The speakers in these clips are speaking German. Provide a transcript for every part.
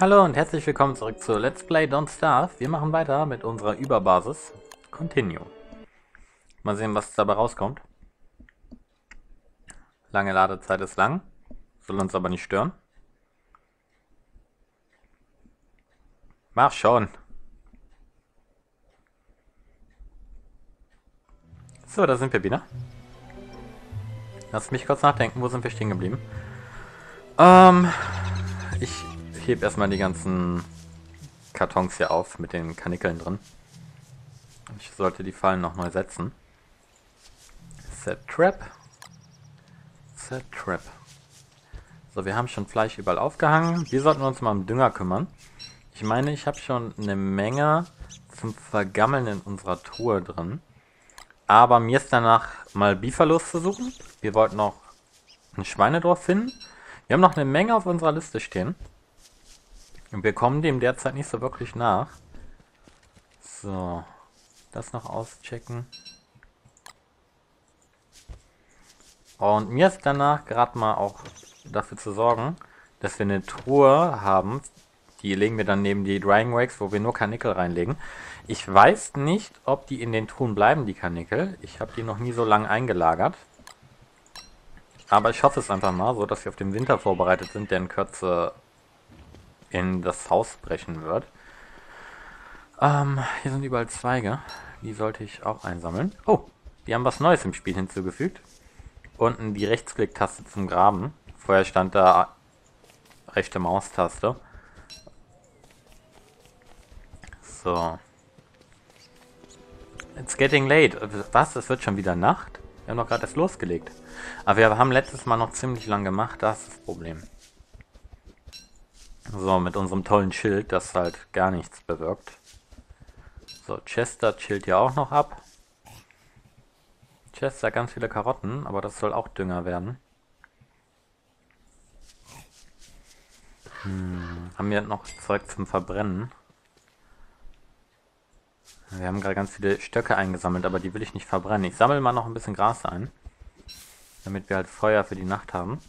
Hallo und herzlich willkommen zurück zu Let's Play Don't Starve. Wir machen weiter mit unserer Überbasis Continue. Mal sehen, was dabei rauskommt. Lange Ladezeit ist lang, soll uns aber nicht stören. Mach schon. So, da sind wir wieder. Lass mich kurz nachdenken, wo sind wir stehen geblieben? Ähm, ich hebe erstmal die ganzen Kartons hier auf mit den Kanickeln drin. Ich sollte die Fallen noch neu setzen. Set Trap. Set Trap. So, wir haben schon Fleisch überall aufgehangen. Wir sollten uns mal um Dünger kümmern. Ich meine, ich habe schon eine Menge zum Vergammeln in unserer Truhe drin. Aber mir ist danach mal Bifalus zu suchen. Wir wollten noch ein Schweinedorf finden. Wir haben noch eine Menge auf unserer Liste stehen. Und wir kommen dem derzeit nicht so wirklich nach. So. Das noch auschecken. Und mir ist danach gerade mal auch dafür zu sorgen, dass wir eine Truhe haben. Die legen wir dann neben die Drying Wakes, wo wir nur Karnickel reinlegen. Ich weiß nicht, ob die in den Truhen bleiben, die Karnickel. Ich habe die noch nie so lange eingelagert. Aber ich hoffe es einfach mal, so dass wir auf den Winter vorbereitet sind, der in Kürze in das Haus brechen wird. Ähm, hier sind überall Zweige. Die sollte ich auch einsammeln. Oh, die haben was Neues im Spiel hinzugefügt. Unten die Rechtsklick-Taste zum Graben. Vorher stand da rechte Maustaste. So. It's getting late. Was? Es wird schon wieder Nacht? Wir haben doch gerade erst losgelegt. Aber wir haben letztes Mal noch ziemlich lang gemacht. Das ist das Problem. So, mit unserem tollen Schild, das halt gar nichts bewirkt. So, Chester chillt ja auch noch ab. Chester hat ganz viele Karotten, aber das soll auch Dünger werden. Hm, haben wir noch Zeug zum Verbrennen? Wir haben gerade ganz viele Stöcke eingesammelt, aber die will ich nicht verbrennen. Ich sammle mal noch ein bisschen Gras ein, damit wir halt Feuer für die Nacht haben.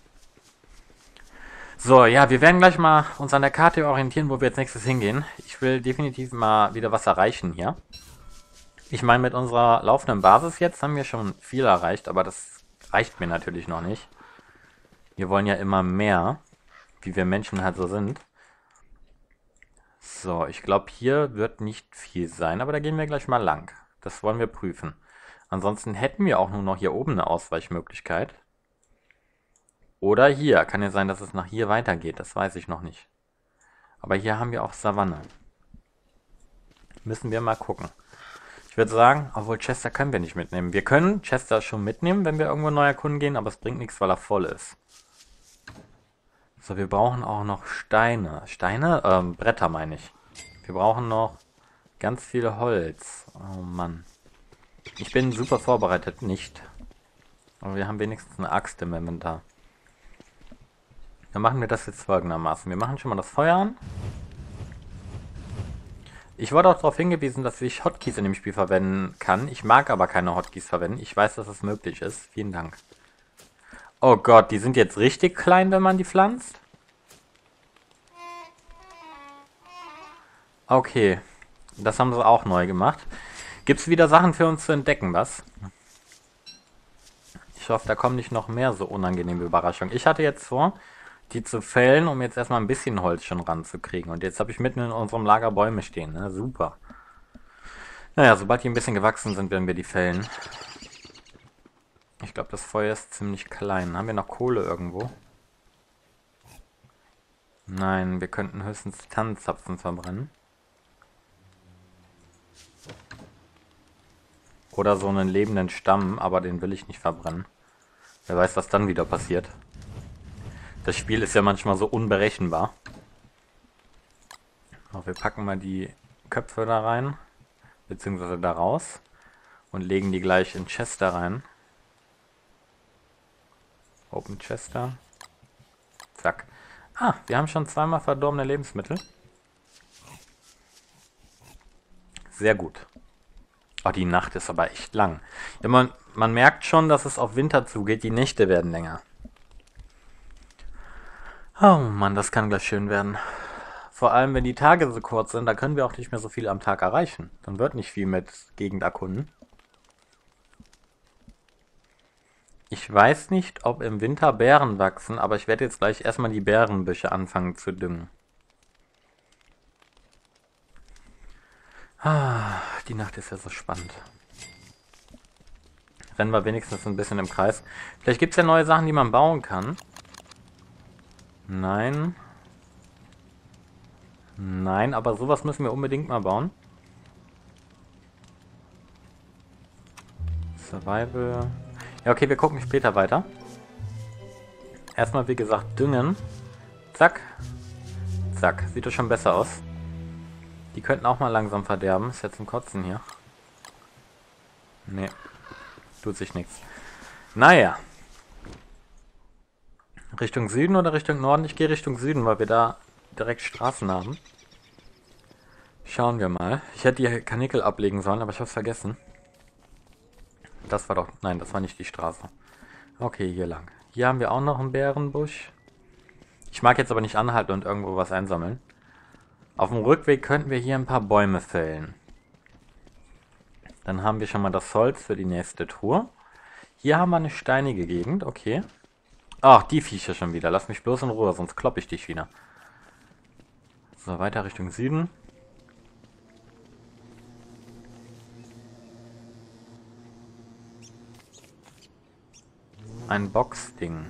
So, ja, wir werden gleich mal uns an der Karte orientieren, wo wir jetzt nächstes hingehen. Ich will definitiv mal wieder was erreichen hier. Ich meine, mit unserer laufenden Basis jetzt haben wir schon viel erreicht, aber das reicht mir natürlich noch nicht. Wir wollen ja immer mehr, wie wir Menschen halt so sind. So, ich glaube, hier wird nicht viel sein, aber da gehen wir gleich mal lang. Das wollen wir prüfen. Ansonsten hätten wir auch nur noch hier oben eine Ausweichmöglichkeit. Oder hier. Kann ja sein, dass es nach hier weitergeht. Das weiß ich noch nicht. Aber hier haben wir auch Savanne. Müssen wir mal gucken. Ich würde sagen, obwohl Chester können wir nicht mitnehmen. Wir können Chester schon mitnehmen, wenn wir irgendwo neu erkunden gehen, aber es bringt nichts, weil er voll ist. So, wir brauchen auch noch Steine. Steine? Ähm, Bretter meine ich. Wir brauchen noch ganz viel Holz. Oh Mann. Ich bin super vorbereitet, nicht. Aber wir haben wenigstens eine Axt im Inventar. Dann machen wir das jetzt folgendermaßen. Wir machen schon mal das Feuer an. Ich wurde auch darauf hingewiesen, dass ich Hotkeys in dem Spiel verwenden kann. Ich mag aber keine Hotkeys verwenden. Ich weiß, dass es möglich ist. Vielen Dank. Oh Gott, die sind jetzt richtig klein, wenn man die pflanzt? Okay. Das haben sie auch neu gemacht. Gibt es wieder Sachen für uns zu entdecken, was? Ich hoffe, da kommen nicht noch mehr so unangenehme Überraschungen. Ich hatte jetzt vor, die zu fällen, um jetzt erstmal ein bisschen Holz schon ranzukriegen. Und jetzt habe ich mitten in unserem Lager Bäume stehen. Ne? Super. Naja, sobald die ein bisschen gewachsen sind, werden wir die fällen. Ich glaube, das Feuer ist ziemlich klein. Haben wir noch Kohle irgendwo? Nein, wir könnten höchstens Tannenzapfen verbrennen. Oder so einen lebenden Stamm, aber den will ich nicht verbrennen. Wer weiß, was dann wieder passiert. Das Spiel ist ja manchmal so unberechenbar. So, wir packen mal die Köpfe da rein, beziehungsweise da raus und legen die gleich in Chester rein. Open Chester. Zack. Ah, wir haben schon zweimal verdorbene Lebensmittel. Sehr gut. Oh, die Nacht ist aber echt lang. Ja, man, man merkt schon, dass es auf Winter zugeht. Die Nächte werden länger. Oh Mann, das kann gleich schön werden. Vor allem, wenn die Tage so kurz sind, da können wir auch nicht mehr so viel am Tag erreichen. Dann wird nicht viel mit Gegend erkunden. Ich weiß nicht, ob im Winter Beeren wachsen, aber ich werde jetzt gleich erstmal die Beerenbüsche anfangen zu düngen. Ah, die Nacht ist ja so spannend. Rennen wir wenigstens ein bisschen im Kreis. Vielleicht gibt es ja neue Sachen, die man bauen kann. Nein. Nein, aber sowas müssen wir unbedingt mal bauen. Survival. Ja, okay, wir gucken später weiter. Erstmal, wie gesagt, düngen. Zack. Zack. Sieht doch schon besser aus. Die könnten auch mal langsam verderben. Ist jetzt zum Kotzen hier. Nee. Tut sich nichts. Naja. Richtung Süden oder Richtung Norden? Ich gehe Richtung Süden, weil wir da direkt Straßen haben. Schauen wir mal. Ich hätte die Kanickel ablegen sollen, aber ich habe es vergessen. Das war doch... Nein, das war nicht die Straße. Okay, hier lang. Hier haben wir auch noch einen Bärenbusch. Ich mag jetzt aber nicht anhalten und irgendwo was einsammeln. Auf dem Rückweg könnten wir hier ein paar Bäume fällen. Dann haben wir schon mal das Holz für die nächste Tour. Hier haben wir eine steinige Gegend, okay. Ach, die Viecher schon wieder. Lass mich bloß in Ruhe, sonst kloppe ich dich wieder. So, weiter Richtung Süden. Ein Boxding.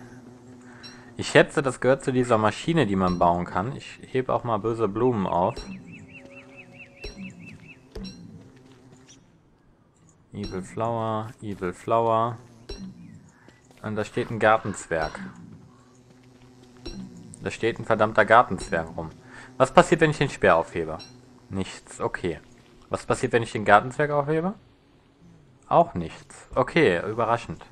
Ich schätze, das gehört zu dieser Maschine, die man bauen kann. Ich hebe auch mal böse Blumen auf. Evil Flower, Evil Flower. Und da steht ein Gartenzwerg. Da steht ein verdammter Gartenzwerg rum. Was passiert, wenn ich den Speer aufhebe? Nichts, okay. Was passiert, wenn ich den Gartenzwerg aufhebe? Auch nichts. Okay, überraschend.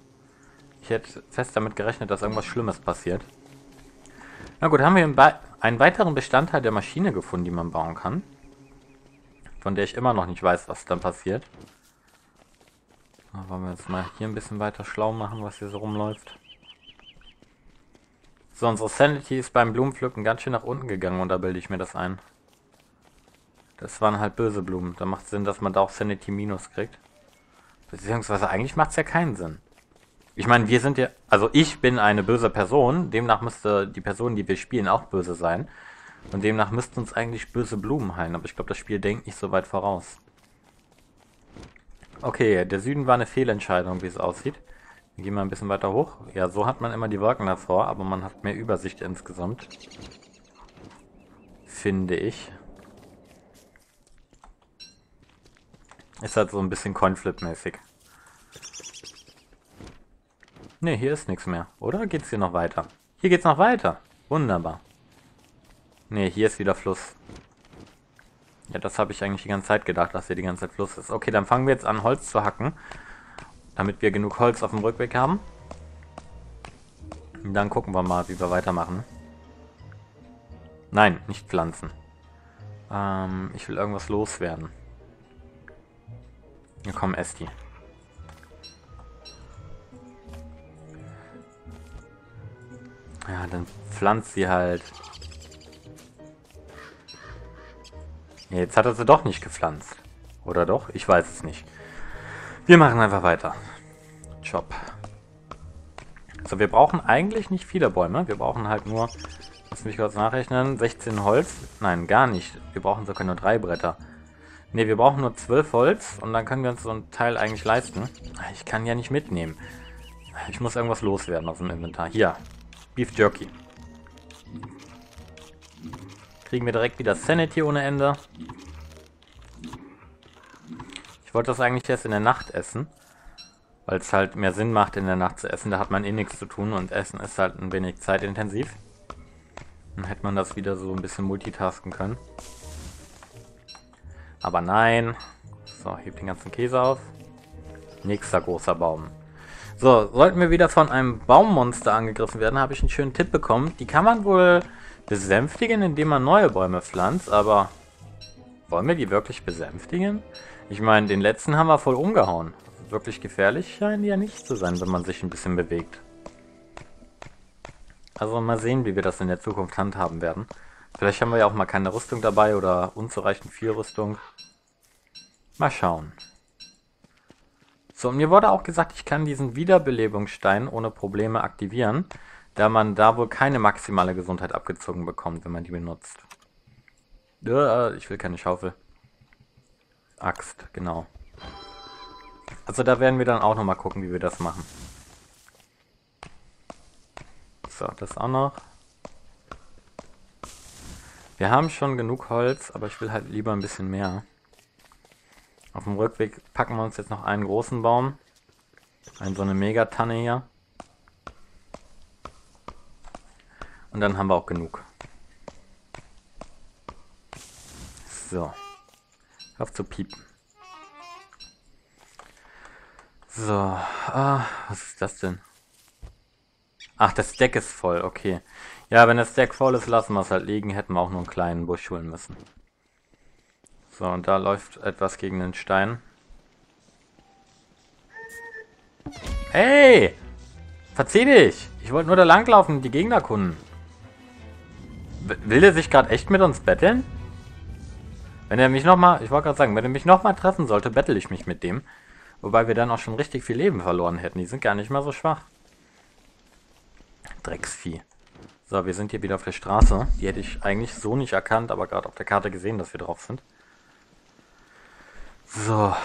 Ich hätte fest damit gerechnet, dass irgendwas Schlimmes passiert. Na gut, haben wir einen weiteren Bestandteil der Maschine gefunden, die man bauen kann. Von der ich immer noch nicht weiß, was dann passiert. Wollen wir jetzt mal hier ein bisschen weiter schlau machen, was hier so rumläuft. So, unsere Sanity ist beim Blumenpflücken ganz schön nach unten gegangen und da bilde ich mir das ein. Das waren halt böse Blumen. Da macht es Sinn, dass man da auch Sanity Minus kriegt. Beziehungsweise eigentlich macht es ja keinen Sinn. Ich meine, wir sind ja, also ich bin eine böse Person, demnach müsste die Person, die wir spielen, auch böse sein. Und demnach müssten uns eigentlich böse Blumen heilen, aber ich glaube, das Spiel denkt nicht so weit voraus. Okay, der Süden war eine Fehlentscheidung, wie es aussieht. Wir gehen mal ein bisschen weiter hoch. Ja, so hat man immer die Wolken davor, aber man hat mehr Übersicht insgesamt. Finde ich. Ist halt so ein bisschen Coinflip-mäßig. Ne, hier ist nichts mehr. Oder geht's hier noch weiter? Hier geht's noch weiter. Wunderbar. Ne, hier ist wieder Fluss. Ja, das habe ich eigentlich die ganze Zeit gedacht, dass hier die ganze Zeit Fluss ist. Okay, dann fangen wir jetzt an, Holz zu hacken. Damit wir genug Holz auf dem Rückweg haben. Und dann gucken wir mal, wie wir weitermachen. Nein, nicht pflanzen. Ähm, ich will irgendwas loswerden. Hier kommen Esti. Ja, dann pflanzt sie halt. Jetzt hat er sie doch nicht gepflanzt. Oder doch? Ich weiß es nicht. Wir machen einfach weiter. Job. So, wir brauchen eigentlich nicht viele Bäume. Wir brauchen halt nur, lass mich kurz nachrechnen, 16 Holz. Nein, gar nicht. Wir brauchen sogar nur drei Bretter. Ne, wir brauchen nur 12 Holz und dann können wir uns so ein Teil eigentlich leisten. Ich kann ja nicht mitnehmen. Ich muss irgendwas loswerden aus dem Inventar. Hier, Beef Jerky. Kriegen wir direkt wieder Sanity ohne Ende. Ich wollte das eigentlich erst in der Nacht essen. Weil es halt mehr Sinn macht, in der Nacht zu essen. Da hat man eh nichts zu tun und Essen ist halt ein wenig zeitintensiv. Dann hätte man das wieder so ein bisschen multitasken können. Aber nein. So, hebt den ganzen Käse auf. Nächster großer Baum. So, sollten wir wieder von einem Baummonster angegriffen werden, habe ich einen schönen Tipp bekommen. Die kann man wohl besänftigen, indem man neue Bäume pflanzt, aber wollen wir die wirklich besänftigen? Ich meine, den letzten haben wir voll umgehauen. Wirklich gefährlich scheinen die ja nicht zu sein, wenn man sich ein bisschen bewegt. Also mal sehen, wie wir das in der Zukunft handhaben werden. Vielleicht haben wir ja auch mal keine Rüstung dabei oder unzureichend viel Rüstung. Mal schauen. So, und mir wurde auch gesagt, ich kann diesen Wiederbelebungsstein ohne Probleme aktivieren, da man da wohl keine maximale Gesundheit abgezogen bekommt, wenn man die benutzt. Äh, ich will keine Schaufel. Axt, genau. Also da werden wir dann auch nochmal gucken, wie wir das machen. So, das auch noch. Wir haben schon genug Holz, aber ich will halt lieber ein bisschen mehr. Auf dem Rückweg packen wir uns jetzt noch einen großen Baum. Eine so eine Megatanne hier. Und dann haben wir auch genug. So. Auf zu piepen. So. Ah, was ist das denn? Ach, das Deck ist voll, okay. Ja, wenn das Deck voll ist, lassen wir es halt liegen. Hätten wir auch nur einen kleinen Busch holen müssen. So, und da läuft etwas gegen den Stein. Hey! Verzieh dich! Ich wollte nur da langlaufen und die Gegner kunden. Will der sich gerade echt mit uns betteln? Wenn er mich nochmal, ich wollte gerade sagen, wenn er mich nochmal treffen sollte, bettel ich mich mit dem. Wobei wir dann auch schon richtig viel Leben verloren hätten. Die sind gar nicht mal so schwach. Drecksvieh. So, wir sind hier wieder auf der Straße. Die hätte ich eigentlich so nicht erkannt, aber gerade auf der Karte gesehen, dass wir drauf sind. So.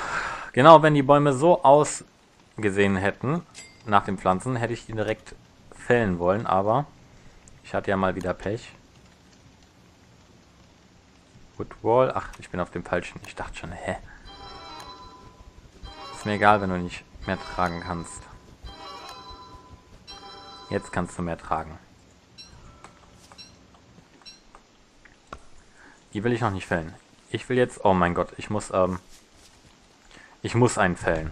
Genau, wenn die Bäume so ausgesehen hätten, nach den Pflanzen, hätte ich die direkt fällen wollen, aber ich hatte ja mal wieder Pech. Woodwall. Ach, ich bin auf dem falschen. Ich dachte schon, hä? Ist mir egal, wenn du nicht mehr tragen kannst. Jetzt kannst du mehr tragen. Die will ich noch nicht fällen. Ich will jetzt... Oh mein Gott, ich muss, ähm... Ich muss einen fällen.